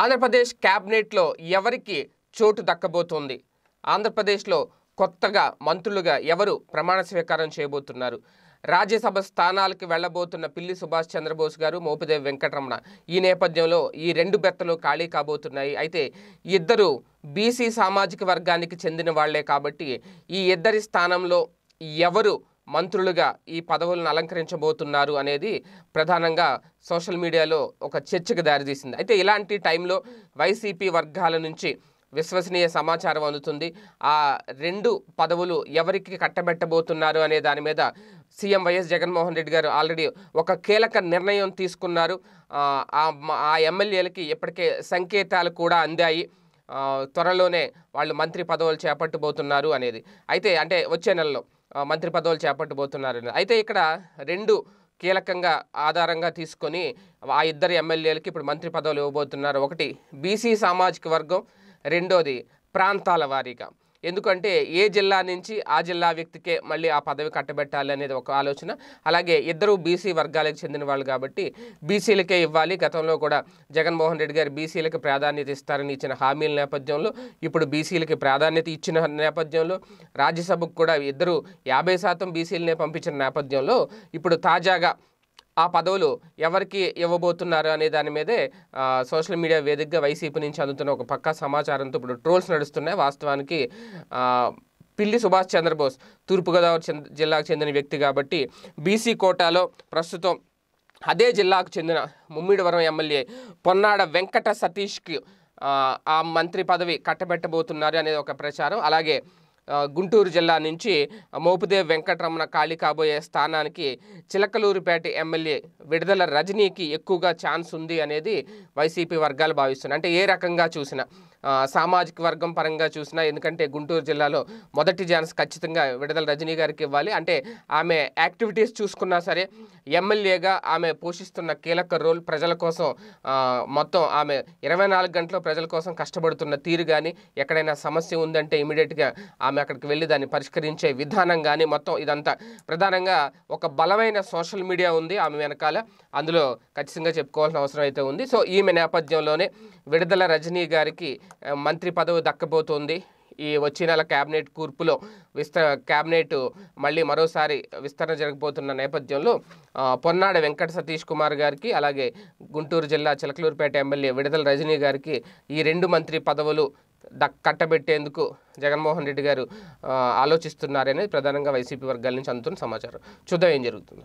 ఆంధ్రప్రదేశ్ క్యాబినెట్లో ఎవరికి చోటు దక్కబోతోంది? ఆంధ్రప్రదేశ్లో కొత్తగా మంత్రులుగా ఎవరు ప్రమాణ స్వీకారం చేయబోతున్నారు? రాజ్యసభ స్థానాలకు వెళ్ళబోతున్న పిల్లి సుభాష్ చంద్రబోస్ గారు మోపిదేవి వెంకటరమణ ఈ నేపథ్యంలో ఈ రెండు బెర్తలు ఖాళీ కాబోతున్నాయి. అయితే ఇద్దరు బీసీ సామాజిక వర్గానికి చెందిన వాళ్ళే కాబట్టి ఈ ఇద్దరి స్థానంలో ఎవరు మంత్రులుగా ఈ పదవులను అలంకరించబోతున్నారు అనేది ప్రధానంగా సోషల్ మీడియాలో ఒక చర్చకు దారితీసింది. అయితే ఇలాంటి టైంలో వైసీపీ వర్గాల నుంచి విశ్వసనీయ సమాచారం అందుతుంది. ఆ రెండు పదవులు ఎవరికి కట్టబెట్టబోతున్నారు అనే దాని మీద సీఎం వైఎస్ జగన్మోహన్ రెడ్డి గారు ఆల్రెడీ ఒక కీలక నిర్ణయం తీసుకున్నారు. ఆ, ఎమ్మెల్యేలకి ఇప్పటికే సంకేతాలు కూడా అందాయి. త్వరలోనే వాళ్ళు మంత్రి పదవులు చేపట్టబోతున్నారు అనేది. అయితే అంటే వచ్చే నెలలో మంత్రి పదవులు చేపట్టబోతున్నారు అయితే ఇక్కడ రెండు కీలకంగా ఆధారంగా తీసుకొని ఆ ఇద్దరు ఎమ్మెల్యేలకి ఇప్పుడు మంత్రి పదవులు ఇవ్వబోతున్నారు. ఒకటి బీసీ సామాజిక వర్గం రెండోది ప్రాంతాల వారీగా. ఎందుకంటే ఏ జిల్లా నుంచి ఆ జిల్లా వ్యక్తికే మళ్ళీ ఆ పదవి కట్టబెట్టాలి అనేది ఒక ఆలోచన. అలాగే ఇద్దరు బీసీ వర్గాలకు చెందిన వాళ్ళు కాబట్టి బీసీలకే ఇవ్వాలి. గతంలో కూడా జగన్మోహన్ రెడ్డి గారు బీసీలకు ప్రాధాన్యత ఇస్తారని ఇచ్చిన హామీల నేపథ్యంలో ఇప్పుడు బీసీలకి ప్రాధాన్యత ఇచ్చిన నేపథ్యంలో రాజ్యసభకు కూడా ఇద్దరు యాభై శాతం బీసీలనే పంపించిన నేపథ్యంలో ఇప్పుడు తాజాగా ఆ పదవులు ఎవరికి ఇవ్వబోతున్నారు అనే దాని మీదే సోషల్ మీడియా వేదికగా వైసీపీ నుంచి అందుతున్న ఒక పక్కా సమాచారంతో ఇప్పుడు ట్రోల్స్ నడుస్తున్నాయి. వాస్తవానికి పిల్లి సుభాష్ చంద్రబోస్ తూర్పుగోదావరి చెంద- జిల్లాకు చెందిన వ్యక్తి కాబట్టి బీసీ కోటాలో ప్రస్తుతం అదే జిల్లాకు చెందిన ముమ్మిడివరం ఎమ్మెల్యే పొన్నాడ వెంకట సతీష్కి ఆ, మంత్రి పదవి కట్టబెట్టబోతున్నారు అనేది ఒక ప్రచారం. అలాగే గుంటూరు జిల్లా నుంచి మోపుదేవ్ వెంకటరమణ ఖాళీ కాబోయే స్థానానికి చిలకలూరిపేట ఎమ్మెల్యే విడుదల రజనీకి ఎక్కువగా ఛాన్స్ ఉంది అనేది వైసీపీ వర్గాలు భావిస్తున్నాయి. అంటే ఏ రకంగా చూసినా సామాజిక వర్గం పరంగా చూసినా ఎందుకంటే గుంటూరు జిల్లాలో మొదటి ఛాన్స్ ఖచ్చితంగా విడుదల రజనీ గారికి ఇవ్వాలి. అంటే ఆమె యాక్టివిటీస్ చూసుకున్నా సరే ఎమ్మెల్యేగా ఆమె పోషిస్తున్న కీలక రోల్ ప్రజల కోసం మొత్తం ఆమె ఇరవై నాలుగు గంటలు ప్రజల కోసం కష్టపడుతున్న తీరు కానీ ఎక్కడైనా సమస్య ఉందంటే ఇమీడియట్గా ఆమె అక్కడికి వెళ్ళి దాన్ని పరిష్కరించే విధానం కానీ మొత్తం ఇదంతా ప్రధానంగా ఒక బలమైన సోషల్ మీడియా ఉంది ఆమె వెనకాల. అందులో ఖచ్చితంగా చెప్పుకోవాల్సిన అవసరం అయితే ఉంది. సో ఈమె నేపథ్యంలోనే విడుదల రజనీ గారికి మంత్రి పదవి దక్కబోతోంది. ఈ వచ్చే నెల క్యాబినెట్ కూర్పులో విస్త క్యాబినెట్ మళ్ళీ మరోసారి విస్తరణ జరగబోతున్న నేపథ్యంలో పొన్నాడ వెంకట సతీష్ కుమార్ గారికి అలాగే గుంటూరు జిల్లా చిలకలూరుపేట ఎమ్మెల్యే విడుదల రజనీ గారికి ఈ రెండు మంత్రి పదవులు దక్ కట్టబెట్టేందుకు జగన్మోహన్ రెడ్డి గారు ఆలోచిస్తున్నారని ఆలోచిస్తున్నారనేది ప్రధానంగా వైసీపీ వర్గాల నుంచి అందుతున్న సమాచారం. చూద్దాం ఏం జరుగుతుందో.